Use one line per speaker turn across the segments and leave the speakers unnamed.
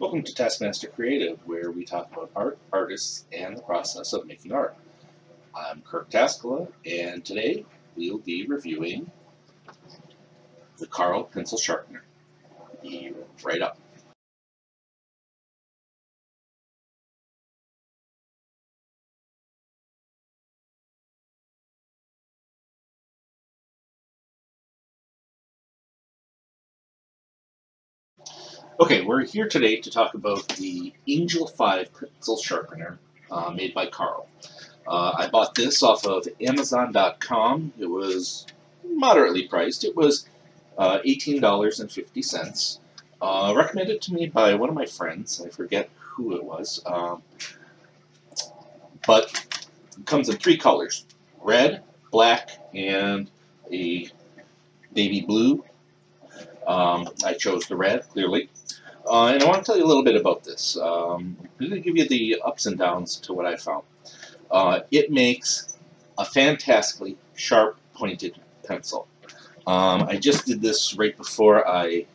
Welcome to Taskmaster Creative, where we talk about art, artists, and the process of making art. I'm Kirk Taskila, and today we'll be reviewing the Carl Pencil Sharpener. Be right up. Okay, we're here today to talk about the Angel 5 pencil sharpener uh, made by Carl. Uh, I bought this off of Amazon.com. It was moderately priced. It was uh, $18.50. Uh, recommended to me by one of my friends. I forget who it was. Um, but it comes in three colors. Red, black, and a baby blue. Um, I chose the red, clearly. Uh, and I want to tell you a little bit about this. Um, I'm going to give you the ups and downs to what I found. Uh, it makes a fantastically sharp pointed pencil. Um, I just did this right before I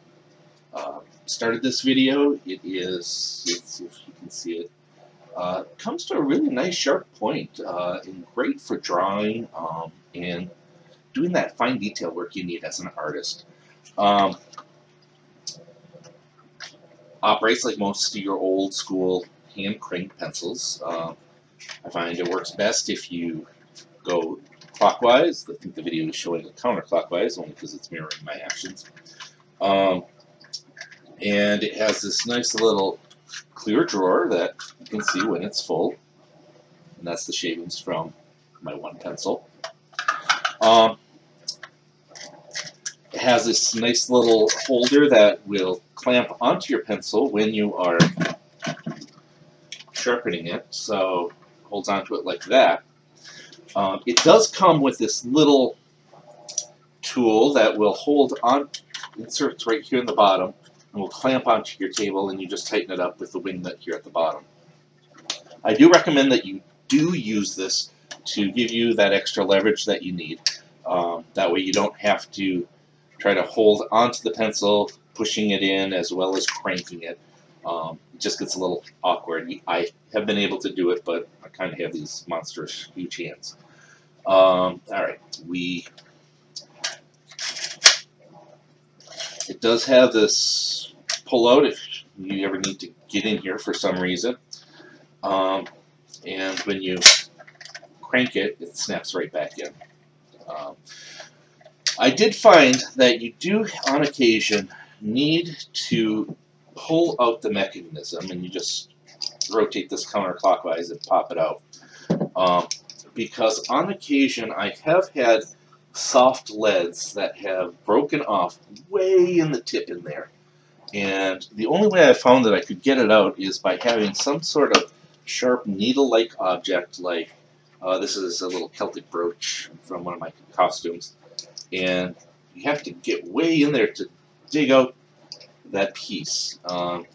uh, started this video. It is, let's see if you can see it, uh, comes to a really nice sharp point uh, and great for drawing um, and doing that fine detail work you need as an artist. Um, operates like most of your old school hand crank pencils. Uh, I find it works best if you go clockwise. I think the video is showing it counterclockwise only because it's mirroring my actions. Um, and it has this nice little clear drawer that you can see when it's full. And that's the shavings from my one pencil. Um, has this nice little holder that will clamp onto your pencil when you are sharpening it. So holds onto it like that. Um, it does come with this little tool that will hold on, inserts right here in the bottom, and will clamp onto your table, and you just tighten it up with the wing nut here at the bottom. I do recommend that you do use this to give you that extra leverage that you need. Um, that way you don't have to try to hold onto the pencil, pushing it in as well as cranking it. Um, it just gets a little awkward. I have been able to do it, but I kind of have these monstrous huge hands. Um, all right, we. It does have this pull out if you ever need to get in here for some reason. Um, and when you crank it, it snaps right back in. Um, I did find that you do, on occasion, need to pull out the mechanism, and you just rotate this counterclockwise and pop it out. Um, because on occasion, I have had soft leads that have broken off way in the tip in there. And the only way I found that I could get it out is by having some sort of sharp needle-like object, like uh, this is a little Celtic brooch from one of my costumes and you have to get way in there to dig out that piece. Um,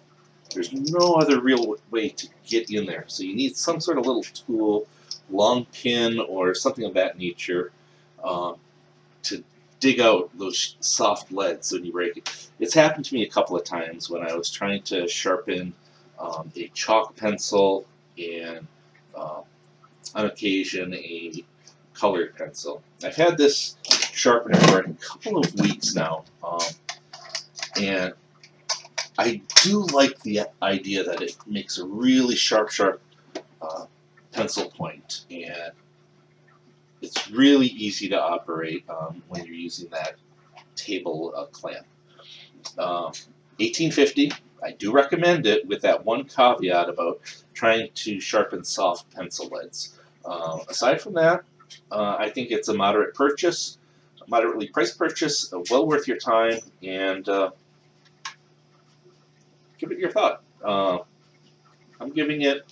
there's no other real way to get in there, so you need some sort of little tool, long pin or something of that nature um, to dig out those soft leads when you break it. It's happened to me a couple of times when I was trying to sharpen um, a chalk pencil and uh, on occasion a colored pencil. I've had this sharpener for a couple of weeks now, um, and I do like the idea that it makes a really sharp, sharp uh, pencil point, and it's really easy to operate um, when you're using that table uh, clamp. Um, 1850, I do recommend it with that one caveat about trying to sharpen soft pencil leads. Uh, aside from that, uh, I think it's a moderate purchase, moderately priced purchase, uh, well worth your time, and uh, give it your thought. Uh, I'm giving it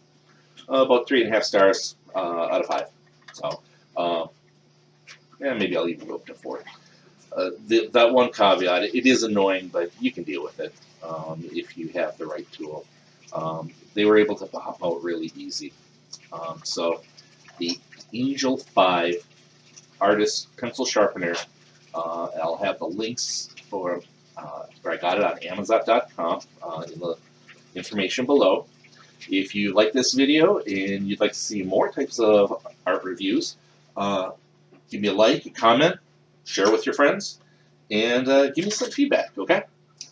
about three and a half stars uh, out of five. So, uh, yeah, maybe I'll even go up to four. The, that one caveat, it is annoying, but you can deal with it um, if you have the right tool. Um, they were able to pop out really easy. Um, so the Angel 5 Artist Pencil Sharpener. Uh, I'll have the links for uh, where I got it on Amazon.com uh, in the information below. If you like this video and you'd like to see more types of art reviews, uh, give me a like, a comment, share with your friends, and uh, give me some feedback, okay?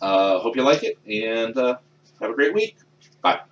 Uh, hope you like it, and have a great week. Bye.